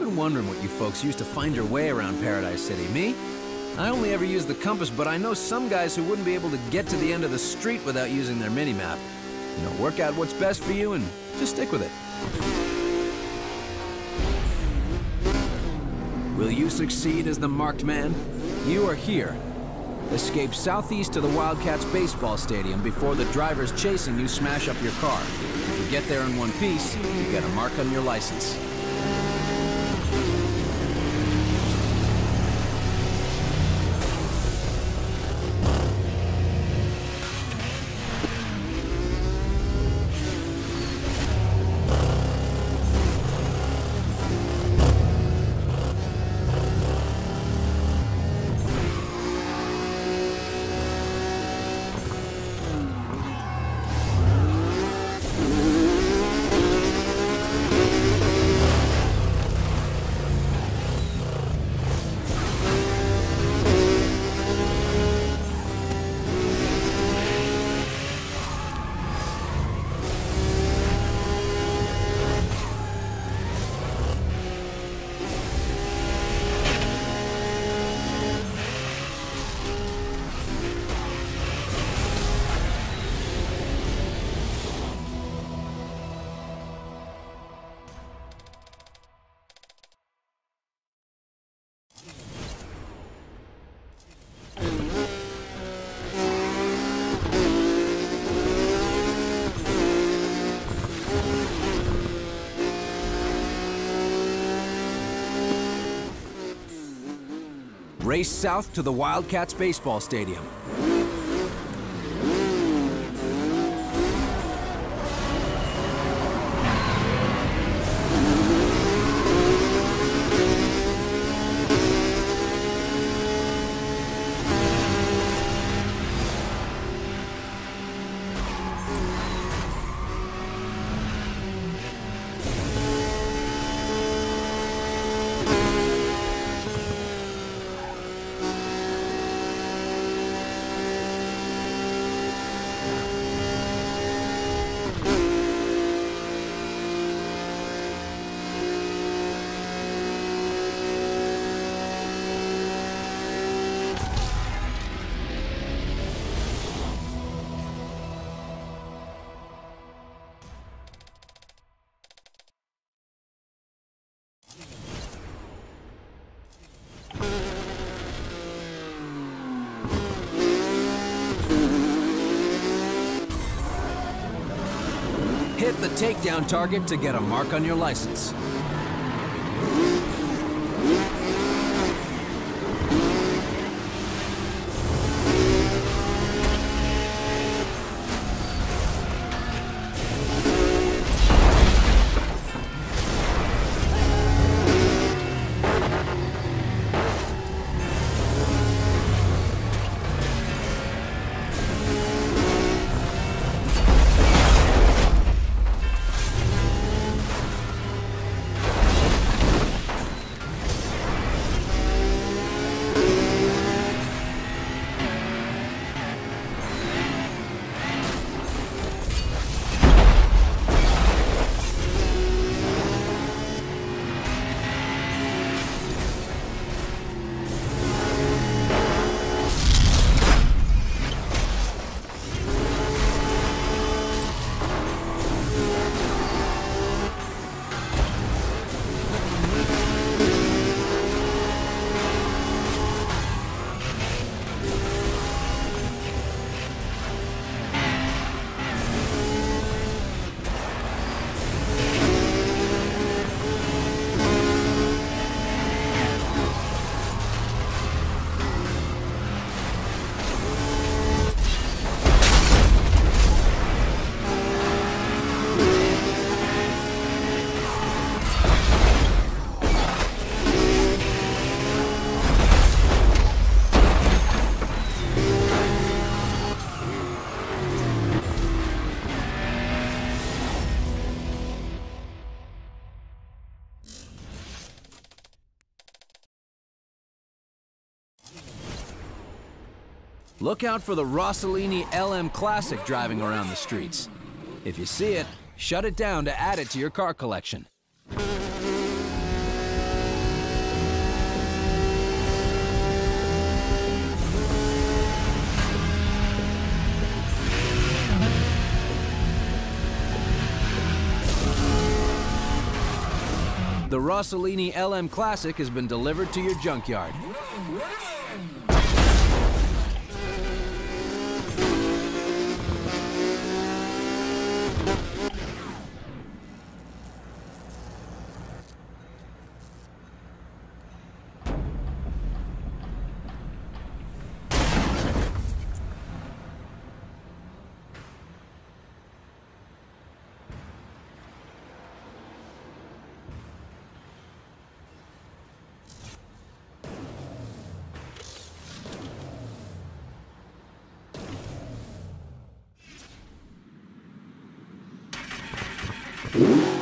been wondering what you folks use to find your way around Paradise City. Me? I only ever use the compass, but I know some guys who wouldn't be able to get to the end of the street without using their mini-map. You know, work out what's best for you and just stick with it. Will you succeed as the marked man? You are here. Escape southeast to the Wildcats baseball stadium before the drivers chasing you smash up your car. If you get there in one piece, you get a mark on your license. Race south to the Wildcats baseball stadium. Hit the takedown target to get a mark on your license. Look out for the Rossolini LM Classic driving around the streets. If you see it, shut it down to add it to your car collection. The Rossolini LM Classic has been delivered to your junkyard. You